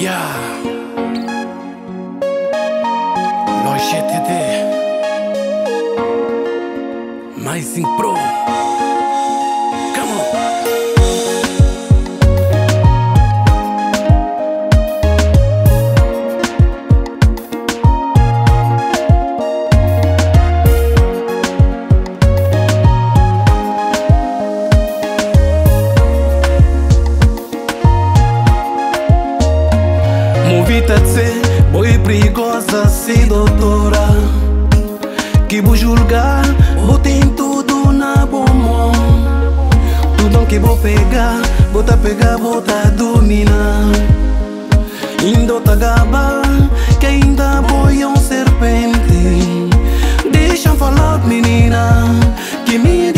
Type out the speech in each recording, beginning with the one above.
Yeah. Nós GTD. Mais em pro. Tse, boi perigosa, se doutora. Que vou julgar, vou tem tudo na mão Tudo que vou pegar, vou tá pegar, vou tá dominar. Indo tá gaba, que ainda boi um serpente. Deixa falar menina, que me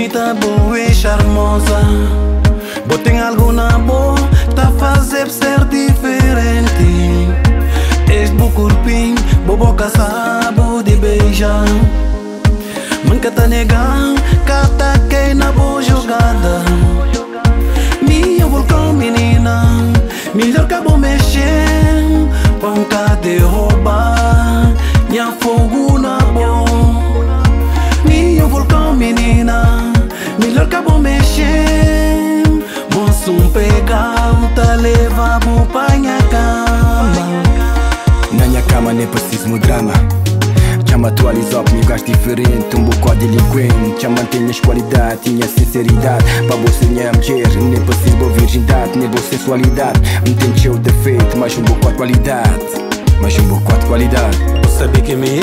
tem algo na tá fazer ser diferente. És bo corpinho, bo boca sabo de beijar. Me encanta nega, cata quem na boa jogada. Minha vulcão menina, melhor que a boa mexer. Pão cá de roubar, minha fogo pegar leva bo pra minha cama. Na minha cama nem preciso de drama. Já me atualizou comigo gajo diferente. Um bocado delinquente Já mantenho as qualidades Tinha sinceridade. Para você minha mulher Nem preciso de virgindade Nem boa sensualidade. Me tem cheio de defeito Mas um bocado de qualidade. Mas um bocado de qualidade. Sabe que me